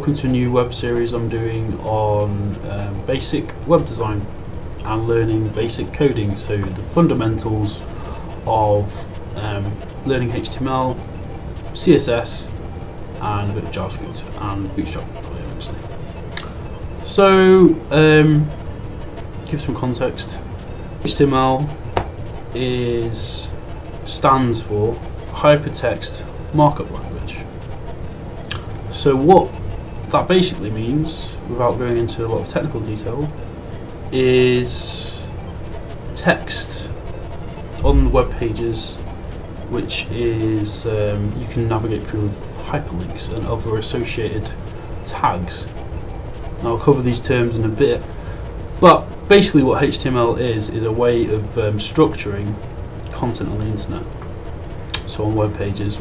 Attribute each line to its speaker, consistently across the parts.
Speaker 1: welcome to a new web series I'm doing on um, basic web design and learning basic coding, so the fundamentals of um, learning HTML, CSS, and a bit of JavaScript and Bootstrap, obviously. So, um, give some context. HTML is stands for Hypertext Markup Language. So what that basically means, without going into a lot of technical detail, is text on the web pages which is um, you can navigate through with hyperlinks and other associated tags. Now I'll cover these terms in a bit, but basically what HTML is is a way of um, structuring content on the internet. So on web pages,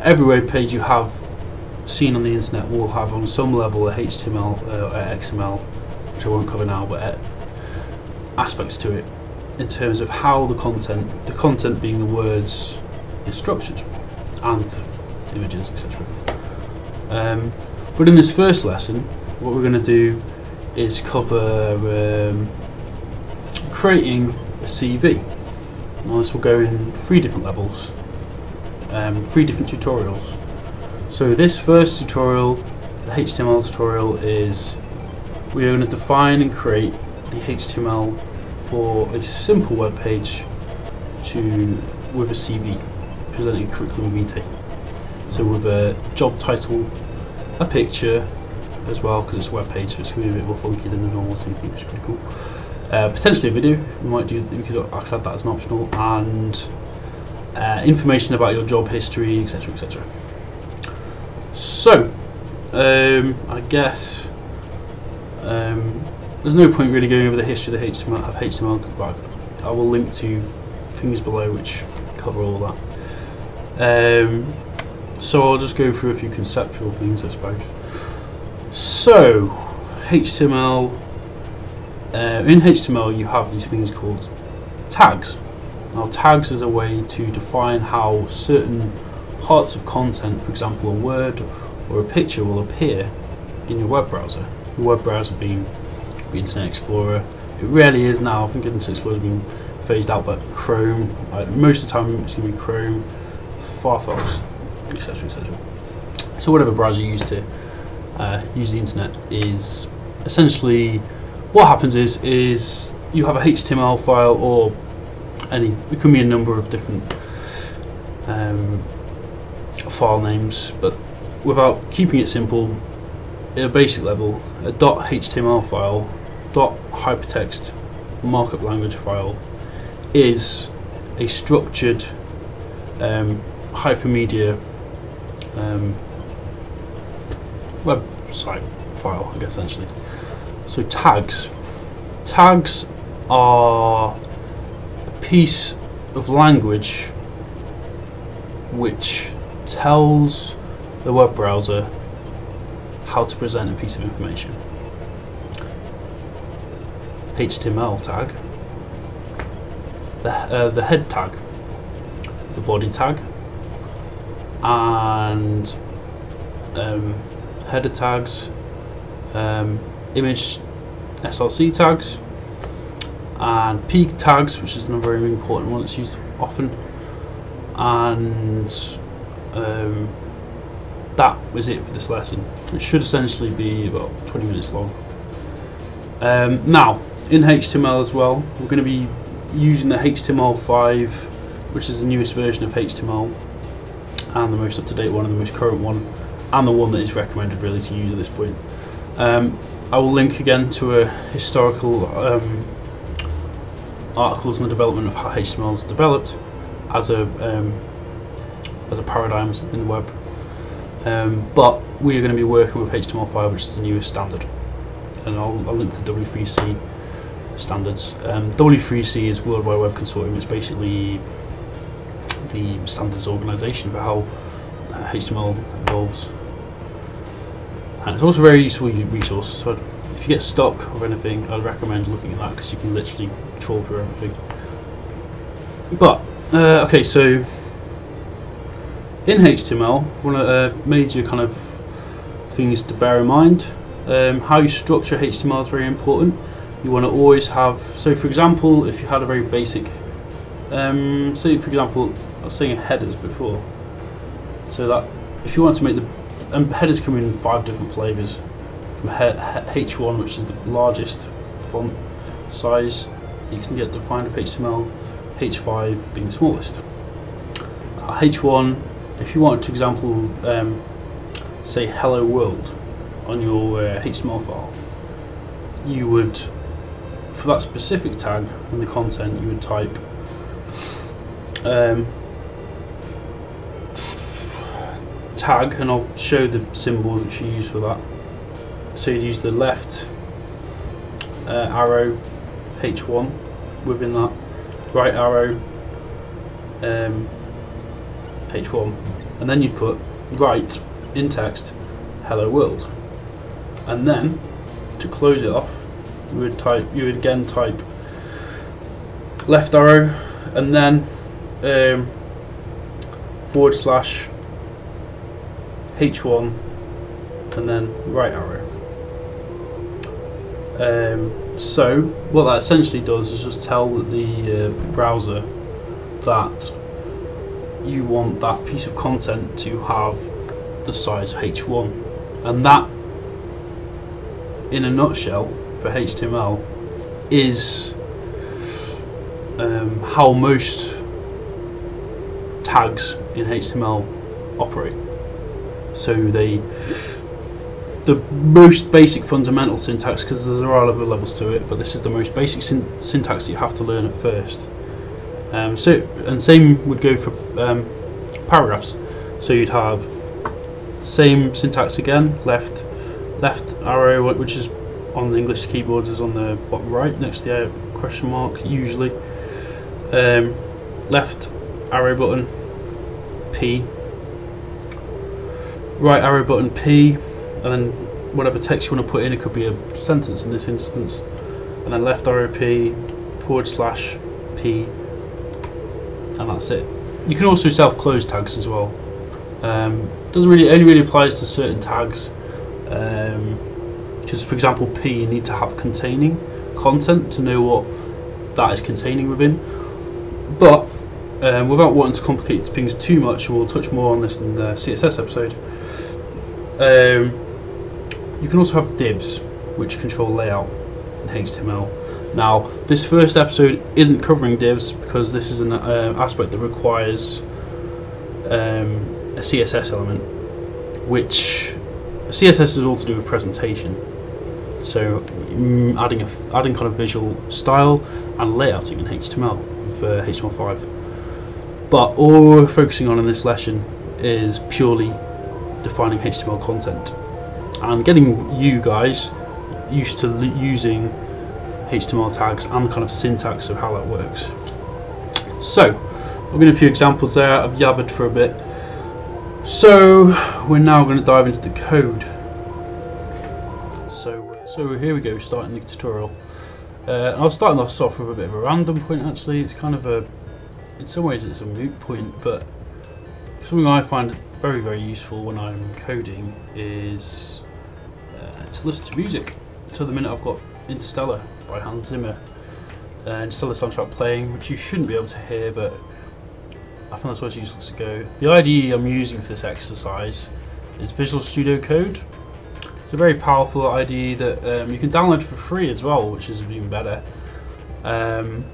Speaker 1: every web page you have seen on the internet will have on some level a HTML uh, or XML, which I won't cover now, but uh, aspects to it in terms of how the content, the content being the words, is structured and images, etc. Um, but in this first lesson, what we're going to do is cover um, creating a CV. Now this will go in three different levels, um, three different tutorials. So this first tutorial, the HTML tutorial, is we are going to define and create the HTML for a simple web page to with a CV presenting curriculum vitae. So with a job title, a picture as well because it's a web page, so it's going to be a bit more funky than the normal CV, which is pretty cool. Uh, potentially a video. We might do. We could. I could add that as an optional and uh, information about your job history, etc., etc. So, um, I guess um, there's no point really going over the history of the HTML. Of HTML, but I will link to things below which cover all that. Um, so I'll just go through a few conceptual things, I suppose. So, HTML. Uh, in HTML, you have these things called tags. Now, tags is a way to define how certain parts of content, for example, a word or a picture, will appear in your web browser. Your web browser being Internet Explorer. It rarely is now. I think Internet Explorer has been phased out, but Chrome. Most of the time, it's going to be Chrome, Firefox, etc., etc. So whatever browser you use to uh, use the internet is essentially what happens is is you have a HTML file or any it can be a number of different um, file names, but without keeping it simple, at a basic level, a .html file, .hypertext markup language file is a structured um, hypermedia um, website file, I guess, essentially. So tags. Tags are a piece of language which tells the web browser how to present a piece of information. HTML tag, the, uh, the head tag, the body tag, and um, header tags, um, image SRC tags, and peak tags, which is another very important one that's used often, and um, that was it for this lesson. It should essentially be about 20 minutes long. Um, now, in HTML as well, we're going to be using the HTML5, which is the newest version of HTML, and the most up-to-date one and the most current one, and the one that is recommended really to use at this point. Um, I will link again to a historical um, articles on the development of how HTML is developed as a um, as a paradigm in the web. Um, but we are going to be working with HTML5, which is the newest standard, and I'll, I'll link to the W3C standards. Um, W3C is World Wide Web Consortium. It's basically the standards organisation for how HTML evolves, and it's also a very useful resource. So if you get stuck or anything, I'd recommend looking at that because you can literally troll through everything. But uh, okay, so in HTML, one of the uh, major kind of things to bear in mind. Um, how you structure HTML is very important. You want to always have, so for example, if you had a very basic, um, say for example, I was saying headers before, so that if you want to make the, and headers come in five different flavors, from H1, which is the largest font size you can get defined of HTML, H5 being the smallest. Uh, H1, if you want to example, um, say hello world on your uh, HTML file, you would, for that specific tag in the content, you would type um, tag, and I'll show the symbols which you use for that. So you'd use the left uh, arrow H1 within that, right arrow um, H1, and then you'd put right in text hello world. And then to close it off you would type you would again type left arrow and then um, forward slash h1 and then right arrow. Um, so what that essentially does is just tell the uh, browser that you want that piece of content to have the size H1 and that in a nutshell for HTML is um, how most tags in HTML operate. So they the most basic fundamental syntax because there are other levels to it but this is the most basic syn syntax you have to learn at first um, so and same would go for um, paragraphs so you'd have same syntax again, left left arrow, which is on the English keyboard, is on the bottom right next to the question mark, usually. Um, left arrow button, P. Right arrow button, P. And then whatever text you want to put in, it could be a sentence in this instance. And then left arrow P, forward slash P. And that's it. You can also self-close tags as well. Um, doesn't really only really applies to certain tags. Um, for example, P you need to have containing content to know what that is containing within. But um, without wanting to complicate things too much, we'll touch more on this in the CSS episode. Um, you can also have divs, which control layout in HTML. Now, this first episode isn't covering divs because this is an uh, aspect that requires um, a CSS element, which CSS is all to do with presentation. So mm, adding a, adding kind of visual style and layouting in HTML for HTML5. But all we're focusing on in this lesson is purely defining HTML content and getting you guys used to using HTML tags and the kind of syntax of how that works. So, I've given a few examples there, I've yabbered for a bit. So we're now going to dive into the code. So so here we go, starting the tutorial. Uh, I'll start this off with a bit of a random point actually. It's kind of a, in some ways it's a moot point, but something I find very very useful when I'm coding is uh, to listen to music. So the minute I've got Interstellar by Hans Zimmer, and still the soundtrack playing, which you shouldn't be able to hear, but I think that's where it's useful to go. The IDE I'm using for this exercise is Visual Studio Code. It's a very powerful IDE that um, you can download for free as well, which is even better. Um,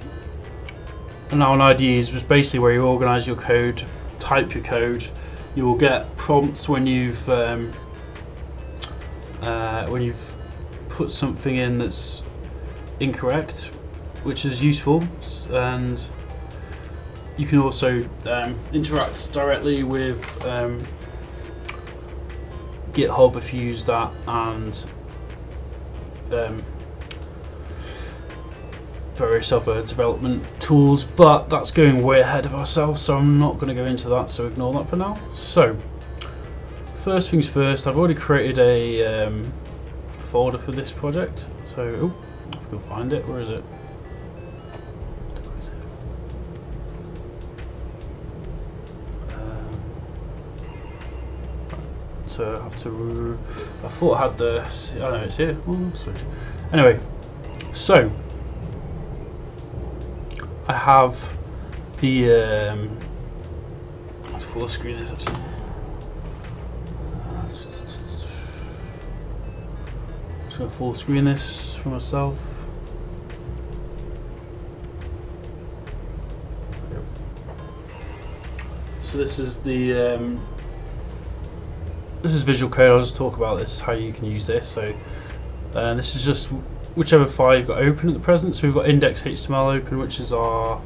Speaker 1: and now an IDE is just basically where you organize your code, type your code. You will get prompts when you've um, uh, when you've put something in that's incorrect, which is useful and you can also um, interact directly with um, GitHub if you use that and um, various other development tools but that's going way ahead of ourselves so I'm not going to go into that so ignore that for now. So first things first I've already created a um, folder for this project so oh, can find it, where is it? So I have to. I thought I had the. I know it's here. Oh. Anyway, so I have the. Um, full screen this actually. Just gonna full screen this for myself. This is the um, this is visual code. I'll just talk about this how you can use this. So uh, this is just whichever file you've got open at the present. So we've got index.html open, which is our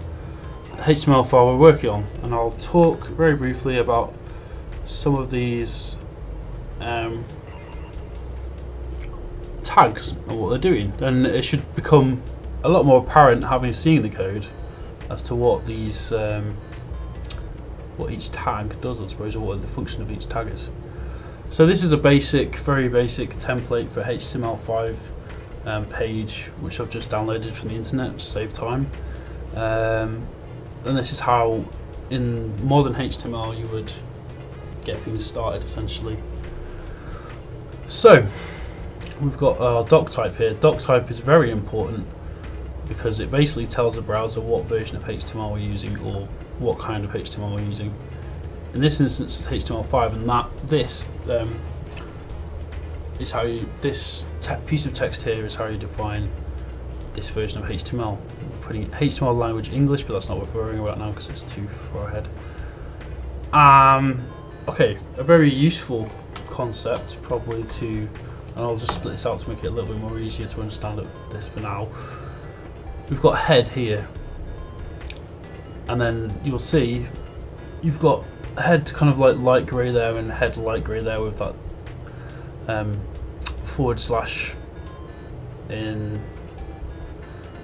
Speaker 1: HTML file we're working on, and I'll talk very briefly about some of these um, tags and what they're doing. And it should become a lot more apparent having seen the code as to what these um, what each tag does, I suppose, or what the function of each tag is. So this is a basic, very basic template for HTML5 um, page, which I've just downloaded from the internet to save time. Um, and this is how, in modern HTML, you would get things started, essentially. So, we've got our doc type here. Doc type is very important because it basically tells the browser what version of HTML we're using or what kind of HTML we're using. In this instance, it's HTML5, and that this um, is how you this piece of text here is how you define this version of HTML. I'm putting HTML language English, but that's not what we're worrying about now because it's too far ahead. Um, okay, a very useful concept probably to, and I'll just split this out to make it a little bit more easier to understand this for now. We've got head here, and then you'll see you've got head kind of like light grey there and head light grey there with that um, forward slash in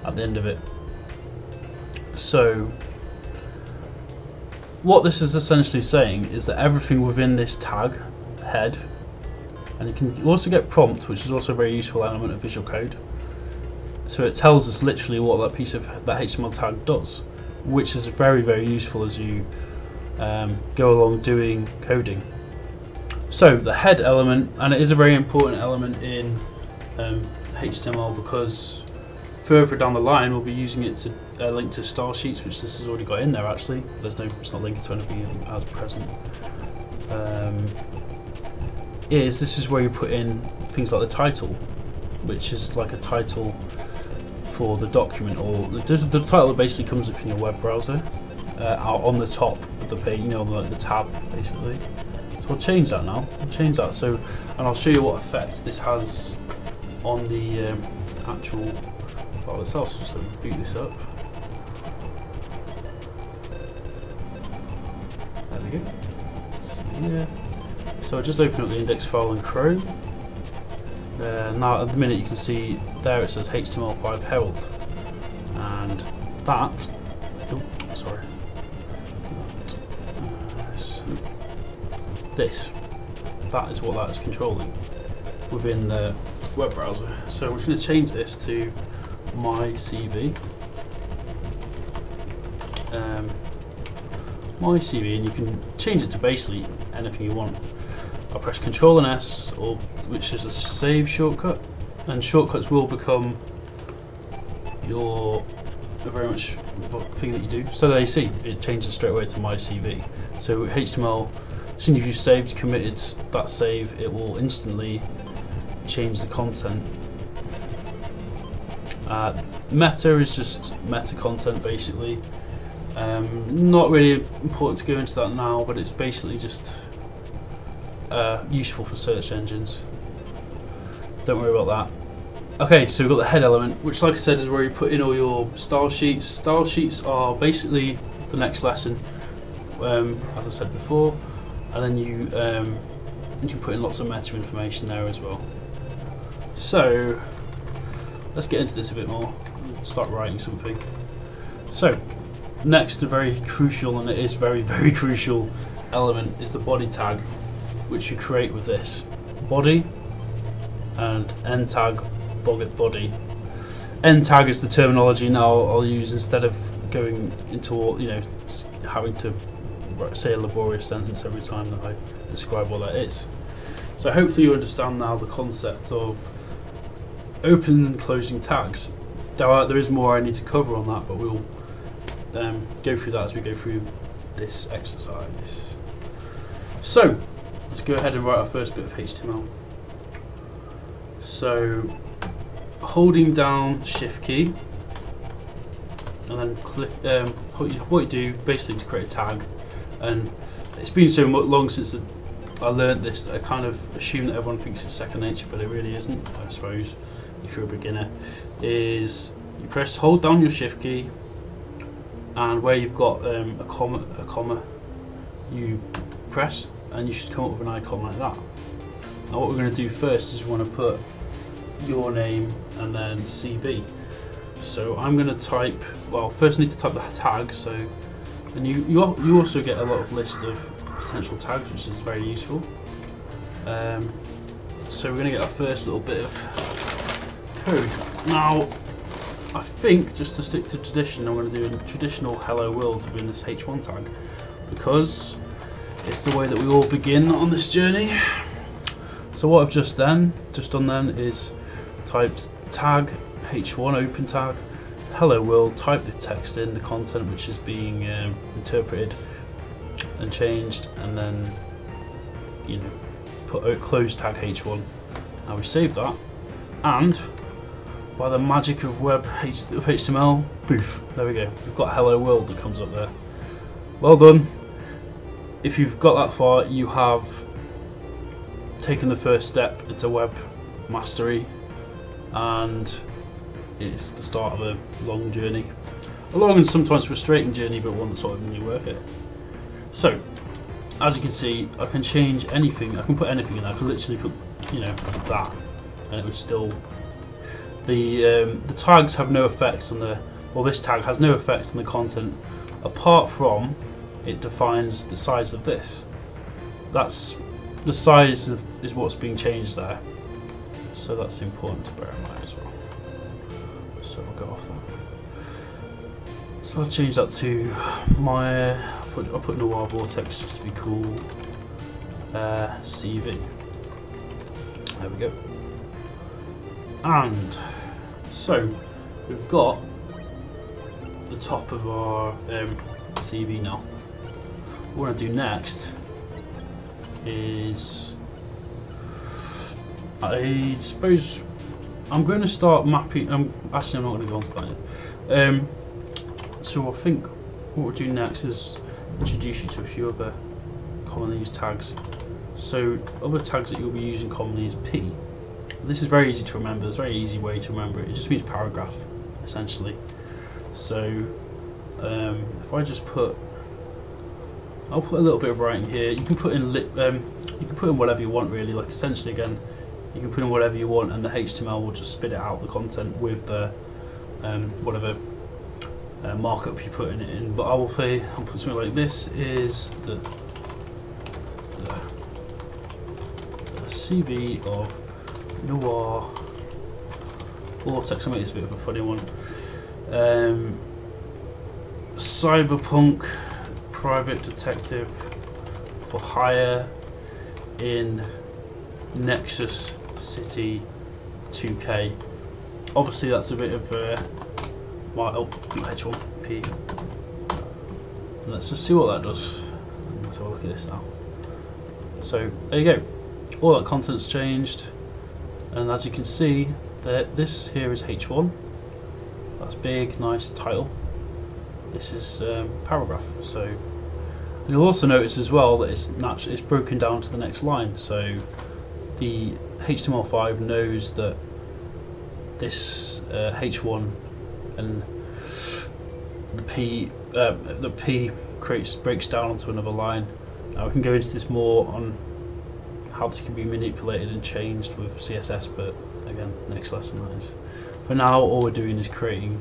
Speaker 1: at the end of it. So what this is essentially saying is that everything within this tag head and you can also get prompt which is also a very useful element of visual code so it tells us literally what that piece of that HTML tag does which is very very useful as you um, go along doing coding. So the head element, and it is a very important element in um, HTML because further down the line we'll be using it to uh, link to style sheets, which this has already got in there actually. There's no, it's not linked to anything as present. Um, is this is where you put in things like the title, which is like a title for the document, or the, the title basically comes up in your web browser uh, on the top of the page, you know, the, the tab basically. So I'll change that now. I'll change that. So, and I'll show you what effect this has on the um, actual file itself. So just boot this up. There we go. So, yeah. So I just open up the index file in Chrome. Uh, now at the minute you can see there it says HTML5 Herald and that oh, sorry. This. That is what that is controlling within the web browser. So we're going to change this to my CV um, my CV and you can change it to basically anything you want I'll press Control and S, or which is a save shortcut, and shortcuts will become your very much thing that you do. So there you see, it changes straight away to my CV. So HTML, as soon as you saved, committed that save, it will instantly change the content. Uh, meta is just meta content basically. Um, not really important to go into that now, but it's basically just uh, useful for search engines. Don't worry about that. Okay, so we've got the head element, which like I said is where you put in all your style sheets. Style sheets are basically the next lesson, um, as I said before, and then you um, you can put in lots of meta information there as well. So let's get into this a bit more. Start writing something. So next, a very crucial, and it is very very crucial element is the body tag which you create with this body and end tag body. End tag is the terminology now I'll use instead of going into all, you know having to say a laborious sentence every time that I describe what that is. So hopefully you understand now the concept of opening and closing tags. There, are, there is more I need to cover on that, but we'll um, go through that as we go through this exercise. So, let's go ahead and write our first bit of HTML. So, holding down Shift key, and then click. Um, what you do basically to create a tag, and it's been so long since I learned this that I kind of assume that everyone thinks it's second nature, but it really isn't. I suppose if you're a beginner, is you press hold down your Shift key, and where you've got um, a comma, a comma, you press, and you should come up with an icon like that. Now what we're going to do first is we want to put your name and then CV. So I'm going to type, well first I need to type the tag, so and you, you, you also get a lot of list of potential tags which is very useful. Um, so we're going to get our first little bit of code. Now I think just to stick to tradition I'm going to do a traditional hello world within this h1 tag because it's the way that we all begin on this journey. So what I've just done, just done then is typed tag h1 open tag. Hello world type the text in the content which is being um, interpreted and changed and then you know put out close tag h1 now we save that and by the magic of web H of HTML poof there we go. We've got hello world that comes up there. Well done if you've got that far you have taken the first step into web mastery and it's the start of a long journey. A long and sometimes frustrating journey, but one that's sort of really worth it. So, as you can see, I can change anything. I can put anything in. There. I can literally put, you know, that, and it would still. The um, the tags have no effect on the. Well, this tag has no effect on the content, apart from it defines the size of this. That's the size of, is what's being changed there. So that's important to bear in mind as well. So I'll go off that. So I'll change that to my, I'll put, I'll put Vortex just to be cool, uh, CV. There we go. And, so, we've got the top of our um, CV now. What to do next is I suppose I'm going to start mapping. Um, actually, I'm not going to go on to that yet. Um, so I think what we'll do next is introduce you to a few other commonly used tags. So other tags that you'll be using commonly is P. This is very easy to remember. It's a very easy way to remember it. It just means paragraph, essentially. So um, if I just put, I'll put a little bit of writing here. You can put in lip, um, you can put in whatever you want really. Like essentially again, you can put in whatever you want and the HTML will just spit it out the content with the um, whatever uh, markup you put in it in but I will say I'll put something like this is the, the, the CV of Noir Vortex I make this a bit of a funny one um, Cyberpunk Private Detective for hire in Nexus City 2K. Obviously that's a bit of uh, my oh, H1P. Let's just see what that does. Let's have a look at this now. So there you go. All that content's changed and as you can see that this here is H1. That's big, nice title. This is um, paragraph. So you'll also notice as well that it's it's broken down to the next line. So the HTML5 knows that this uh, H1 and the P uh, the P creates breaks down onto another line. Now we can go into this more on how this can be manipulated and changed with CSS, but again, next lesson that is. For now, all we're doing is creating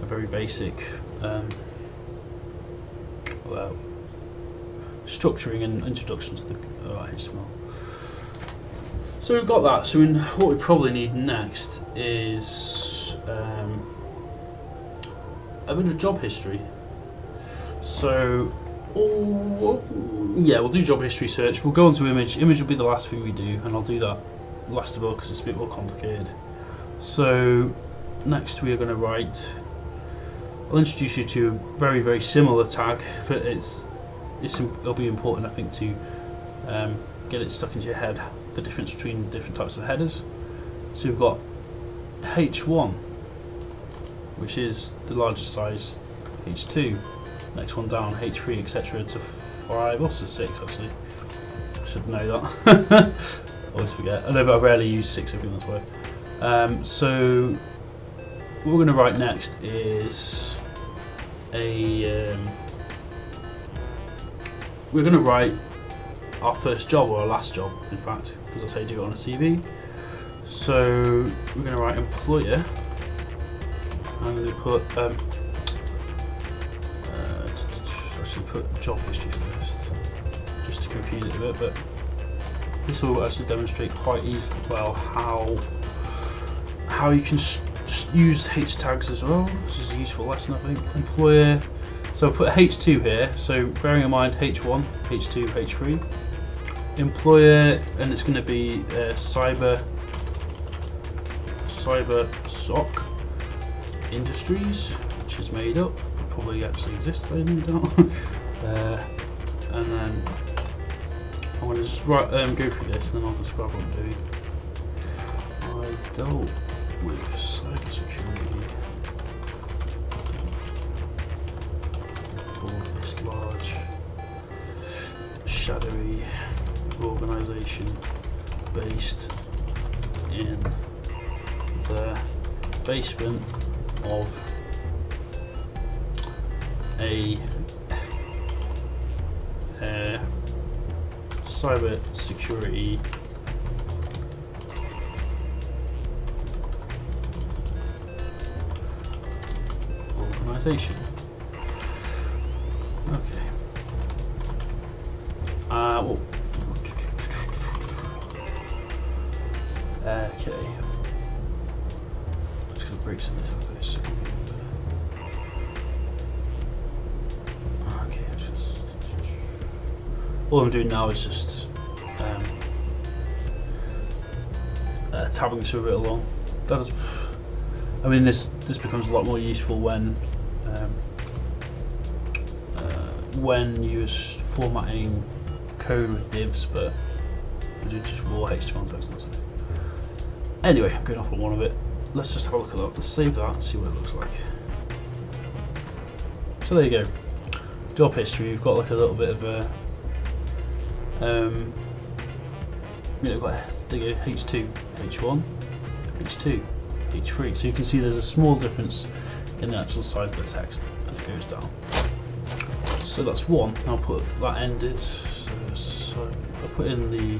Speaker 1: a very basic um, well, structuring and introduction to the HTML. So we've got that. So in, what we probably need next is um, a bit of job history. So Oh, yeah, we'll do job history search. We'll go on to image. Image will be the last thing we do, and I'll do that last of all because it's a bit more complicated. So, next we are going to write. I'll introduce you to a very, very similar tag, but it's it'll be important, I think, to um, get it stuck into your head. The difference between different types of headers. So we've got H1, which is the largest size. H2, next one down, H3, etc. to five or to six actually. I should know that. Always forget. I know, but I rarely use six. I think that's why. Um, so what we're going to write next is a. Um, we're going to write our first job or our last job, in fact, because that's how you do it on a CV. So we're going to write employer. I'm going to put um, actually put job history first, just to confuse it a bit, but this will actually demonstrate quite easily well how how you can just use H tags as well, which is a useful lesson I think. Employer, so I'll put H2 here, so bearing in mind H1, H2, H3. Employer, and it's going to be uh, cyber cyber sock industries, which is made up probably actually exists I don't uh, and then I'm going to just write, um, go through this and then I'll describe what I'm doing. I dealt with cybersecurity shadowy organisation based in the basement of a uh, cyber security organization. Doing now is just um, uh, tabbing through it along. That is, I mean, this this becomes a lot more useful when um, uh, when you're formatting code with divs, but just raw HTML text. Anyway, I'm going off on one of it. Let's just have a look at that. Let's save that and see what it looks like. So there you go. Job history. You've got like a little bit of a um, you know, got they go H2, H1, H2, H3. So you can see there's a small difference in the actual size of the text as it goes down. So that's one. I'll put that ended. So, so I'll put in the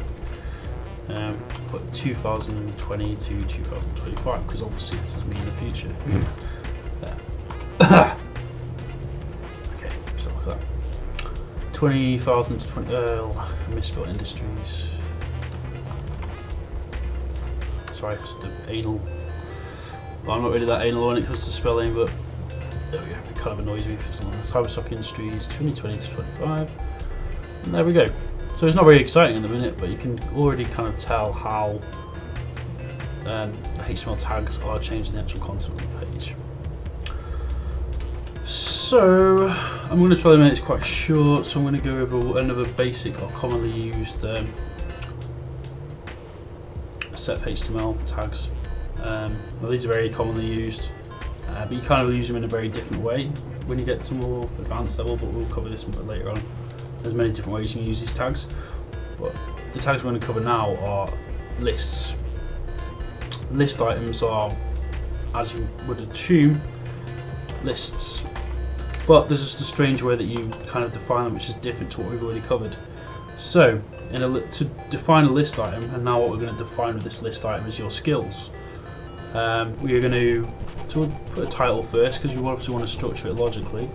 Speaker 1: um, put 2020 to 2025 because obviously this is me in the future. Mm. 20,000 to 20, uh, misspelled industries. Sorry, it's the anal. Well, I'm not really that anal when it comes to spelling, but there we go. It kind of annoys me for someone. Cybersock Industries 2020 to 25. And there we go. So it's not very exciting in the minute, but you can already kind of tell how um, the HTML tags are changing the actual content of the page. So I'm going to try to make this quite short, so I'm going to go over another basic or commonly used um, set of HTML tags. Um, well, these are very commonly used, uh, but you kind of use them in a very different way when you get to more advanced level, but we'll cover this later on. There's many different ways you can use these tags, but the tags we're going to cover now are lists. List items are, as you would assume, lists but there's just a strange way that you kind of define them which is different to what we've already covered. So, a, to define a list item, and now what we're going to define with this list item is your skills. Um, we are going to, put a title first because we obviously want to structure it logically.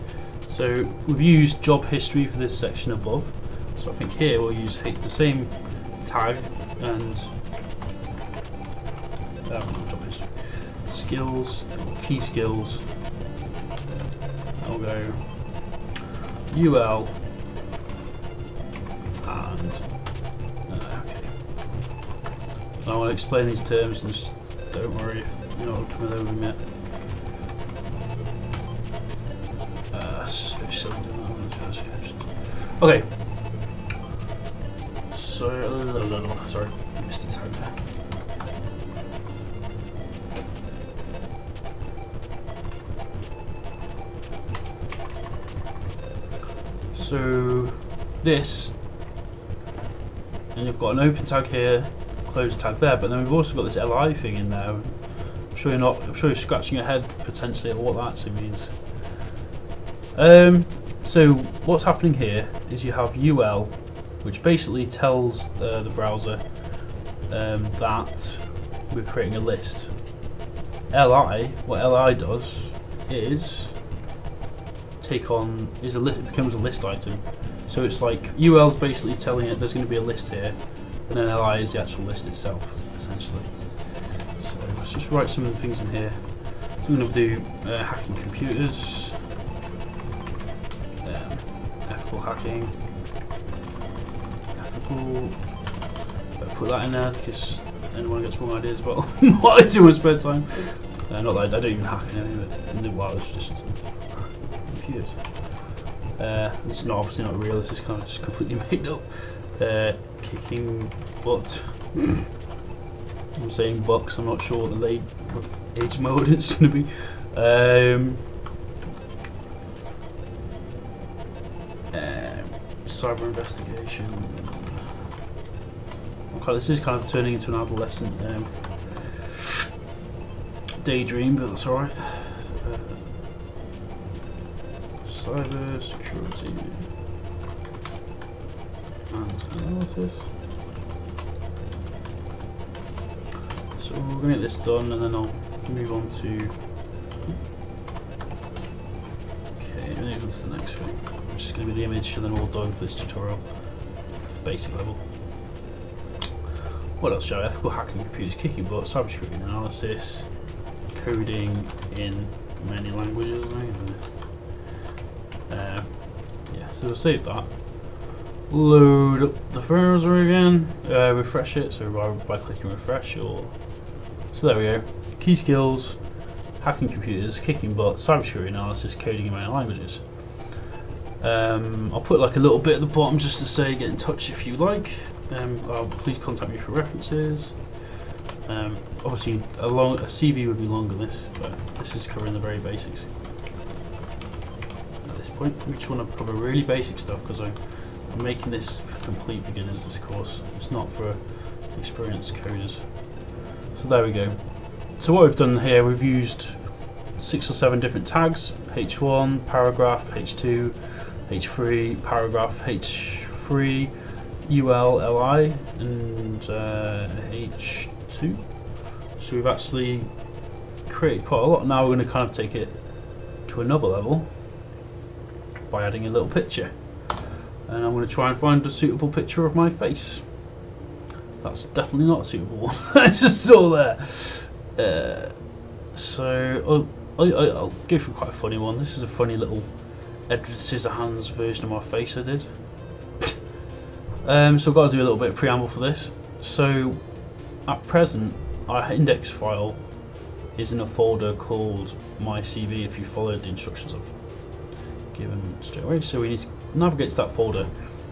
Speaker 1: So we've used job history for this section above. So I think here we'll use the same tag and um, job history. Skills, key skills, UL and uh, okay. I want to explain these terms and just don't worry if you're not familiar with them yet. Uh, it's a bit silly doing that on the first page. Okay. So, sorry, missed the tag there. So this, and you've got an open tag here, closed tag there, but then we've also got this li thing in there. I'm sure you're not. I'm sure you're scratching your head potentially at what that actually means. Um, so what's happening here is you have UL, which basically tells uh, the browser um, that we're creating a list. Li, what Li does is take on is a list. It becomes a list item. So it's like UL is basically telling it there's going to be a list here, and then Li is the actual list itself, essentially. So let's just write some things in here. So I'm going to do uh, hacking computers, um, ethical hacking, ethical. Better put that in there because anyone gets wrong ideas about what I do in my spare time. Uh, not that I, I don't even hack anything, but in the wild it's just Uh, it's not obviously not real. This is kind of just completely made up. Uh, kicking butt. I'm saying bucks. I'm not sure what the late age mode is going to be. Um, um, cyber investigation. Okay, this is kind of turning into an adolescent um, daydream, but that's alright. Cyber security and analysis. So we're going to get this done and then I'll move on to okay, move on to the next thing, which is going to be the image and then we're all done for this tutorial, basic level. What else shall I? Ethical hacking computers, kicking butt, cybersecurity analysis, coding in many languages. Yeah, so save that. Load up the browser again, uh, refresh it, so by, by clicking refresh or... So there we go. Key skills, hacking computers, kicking butt, cybersecurity analysis, coding in many languages. Um, I'll put like a little bit at the bottom just to say get in touch if you like. Um, please contact me for references. Um, obviously, a, long, a CV would be longer than this, but this is covering the very basics. This point, we just want to cover really basic stuff because I'm, making this for complete beginners. This course, it's not for experienced coders. So there we go. So what we've done here, we've used six or seven different tags: H1, paragraph, H2, H3, paragraph, H3 ULLI and uh, H2. So we've actually created quite a lot. Now we're going to kind of take it to another level by adding a little picture. And I'm going to try and find a suitable picture of my face. That's definitely not a suitable one. I just saw there. Uh, so I'll, I, will go for quite a funny one. This is a funny little Edward Scissorhands version of my face I did. Um, so I've got to do a little bit of preamble for this. So at present, our index file is in a folder called my CV if you followed the instructions I've given straight away. So we need to navigate to that folder.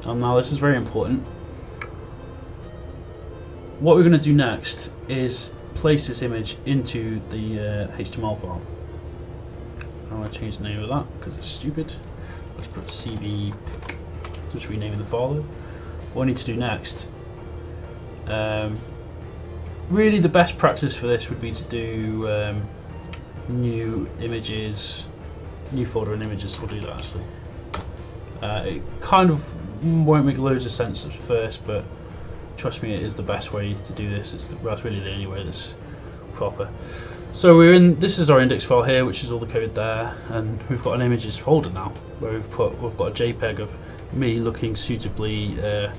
Speaker 1: And now this is very important. What we're going to do next is place this image into the uh, HTML file. I'm going to change the name of that because it's stupid. Let's put CV pic. Just renaming the file what I need to do next. Um, really, the best practice for this would be to do um, new images, new folder and images. We'll do that actually. Uh, it kind of won't make loads of sense at first, but trust me, it is the best way to do this. It's the, really the only way that's proper. So we're in. This is our index file here, which is all the code there, and we've got an images folder now where we've put we've got a JPEG of me looking suitably uh,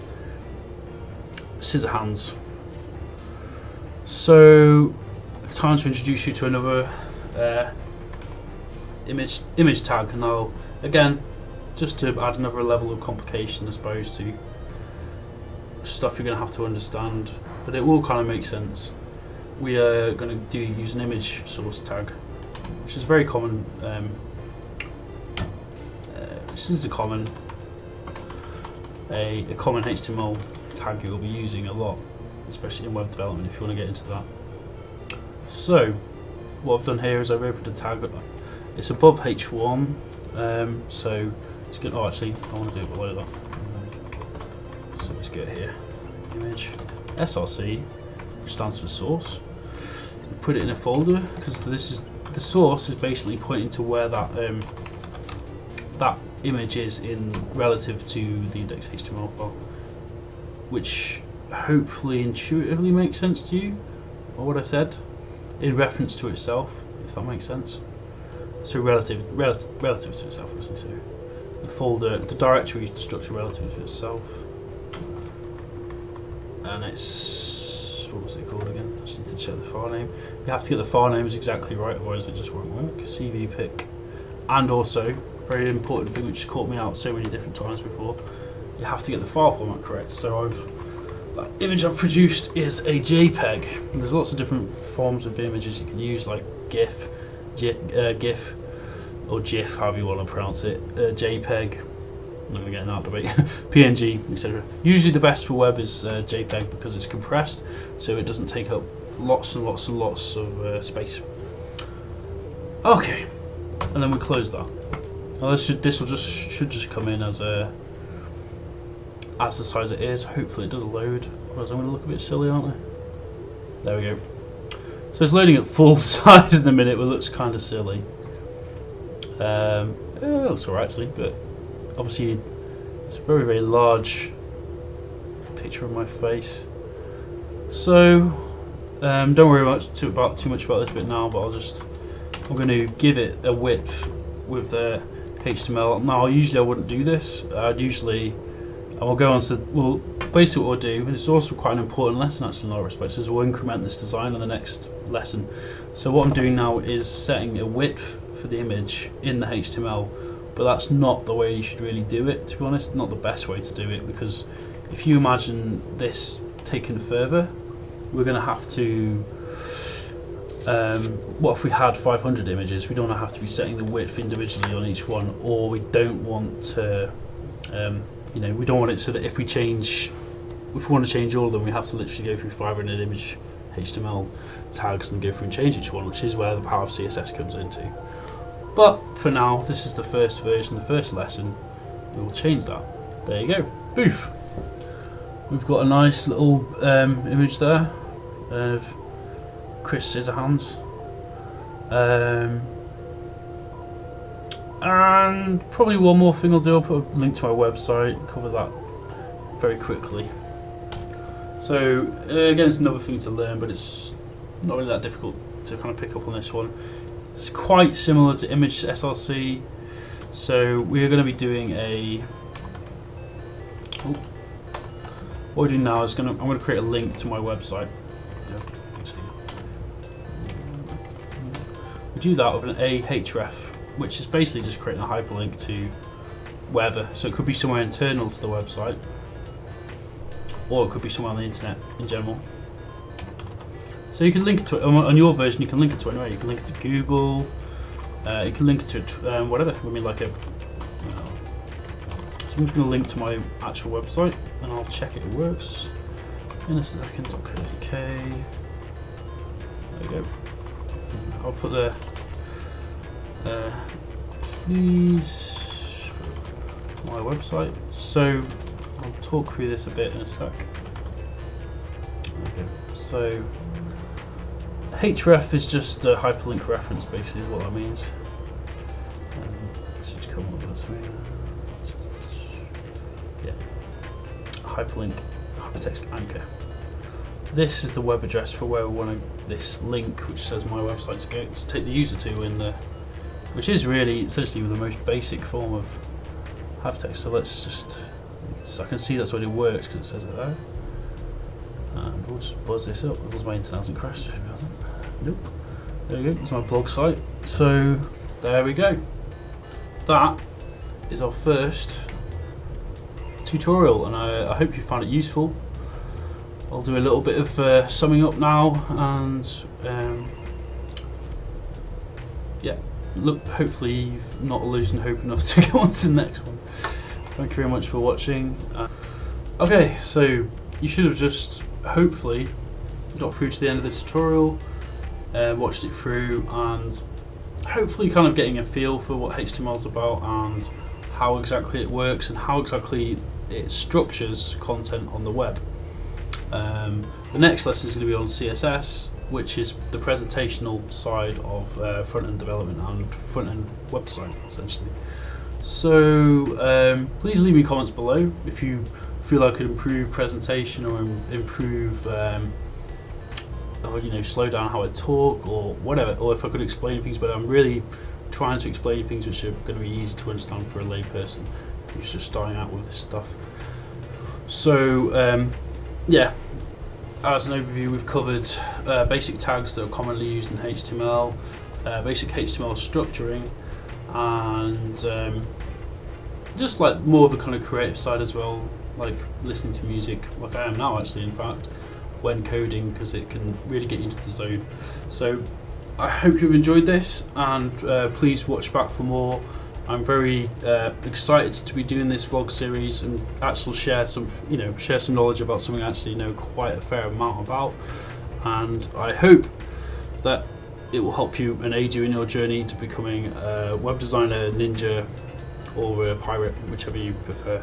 Speaker 1: scissor hands. So, time to introduce you to another uh, image image tag. Now, again, just to add another level of complication, I suppose, to stuff you're going to have to understand, but it will kind of make sense. We are going to do use an image source tag, which is very common. Um, uh, this is a common a, a common HTML tag you'll be using a lot, especially in web development if you want to get into that. So, what I've done here is I've opened a tag. It's above H1, um, so it's good. Oh, actually, I want to do it below that. So let's get here. Image SRC, which stands for source. Put it in a folder because this is the source is basically pointing to where that um, that image is in relative to the index.html file, which hopefully intuitively makes sense to you, or what I said, in reference to itself, if that makes sense. So relative, relative, relative to itself, obviously. So the folder, the directory structure relative to itself, and it's what was it called again? I just need to check the file name. You have to get the file names exactly right, otherwise it just won't work. CVPic, and also very important thing which caught me out so many different times before. You have to get the file format correct. So I've image I've produced is a JPEG. There's lots of different forms of images you can use, like GIF, G, uh, GIF, or GIF, however you want to pronounce it. Uh, JPEG. I'm going to get an out debate. PNG, etc. Usually the best for web is uh, JPEG because it's compressed, so it doesn't take up lots and lots and lots of space. Okay, and then we close that. Now this should this will just should just come in as a as the size it is. Hopefully it does load. Otherwise I'm going to look a bit silly, aren't I? There we go. So it's loading at full size in a minute, it looks kind of silly. Um, it looks alright actually, but obviously it's a very very large picture of my face. So um, don't worry much too about too much about this bit now, but I'll just I'm going to give it a width with the HTML. Now, usually I wouldn't do this. I'd usually, I will go on to, well, basically what we'll do, and it's also quite an important lesson actually in a lot of respects, is we'll increment this design on the next lesson. So what I'm doing now is setting a width for the image in the HTML, but that's not the way you should really do it, to be honest, not the best way to do it, because if you imagine this taken further, we're going to have to um, what if we had 500 images? We don't have to be setting the width individually on each one, or we don't want to, um, you know, we don't want it so that if we change, if we want to change all of them, we have to literally go through 500 image HTML tags and go through and change each one, which is where the power of CSS comes into. But for now, this is the first version, the first lesson. We will change that. There you go. Boof. We've got a nice little um, image there of Chris Scissorhands. Um, and probably one more thing I'll do, I'll put a link to my website, cover that very quickly. So, uh, again, it's another thing to learn, but it's not really that difficult to kind of pick up on this one. It's quite similar to Image SRC, so we're going to be doing a. Oh, what we're doing now is going to I'm going to create a link to my website. We do that with an ahref, which is basically just creating a hyperlink to wherever. So it could be somewhere internal to the website, or it could be somewhere on the internet in general. So you can link it to it on your version. You can link it to anywhere. You can link it to Google. Uh, you can link it to um, whatever. I mean, like know. So I'm just going to link to my actual website, and I'll check it works in a second. Okay. There we go. I'll put the uh, please my website. So I'll talk through this a bit in a sec. Okay, so href is just a hyperlink reference, basically, is what that means. Um, so just come up with this Yeah, hyperlink hypertext anchor. This is the web address for where we want to, this link which says my website to go to take the user to in the which is really essentially the most basic form of hypertext. So let's just, so I can see that's already works because it says it there. And we'll just buzz this up. It was my internet hasn't crashed? hasn't. Nope. There we go. It's my blog site. So there we go. That is our first tutorial, and I, I hope you found it useful. I'll do a little bit of uh, summing up now and um, yeah, look, hopefully you've not losing hope enough to go on to the next one. Thank you very much for watching. Uh, okay, so you should have just hopefully got through to the end of the tutorial, uh, watched it through and hopefully kind of getting a feel for what HTML is about and how exactly it works and how exactly it structures content on the web. Um, the next lesson is going to be on CSS, which is the presentational side of uh, front-end development and front-end website, essentially. So um, please leave me comments below if you feel I could improve presentation or improve, um, or you know, slow down how I talk or whatever, or if I could explain things But I'm really trying to explain things which are going to be easy to understand for a layperson who's just starting out with this stuff. So um, yeah, as an overview, we've covered uh, basic tags that are commonly used in HTML, uh, basic HTML structuring, and um, just like more of a kind of creative side as well, like listening to music, like I am now actually, in fact, when coding, because it can really get you into the zone. So I hope you've enjoyed this, and uh, please watch back for more. I'm very uh, excited to be doing this vlog series and actually share some, you know, share some knowledge about something I actually know quite a fair amount about. And I hope that it will help you and aid you in your journey to becoming a web designer, ninja, or a pirate, whichever you prefer.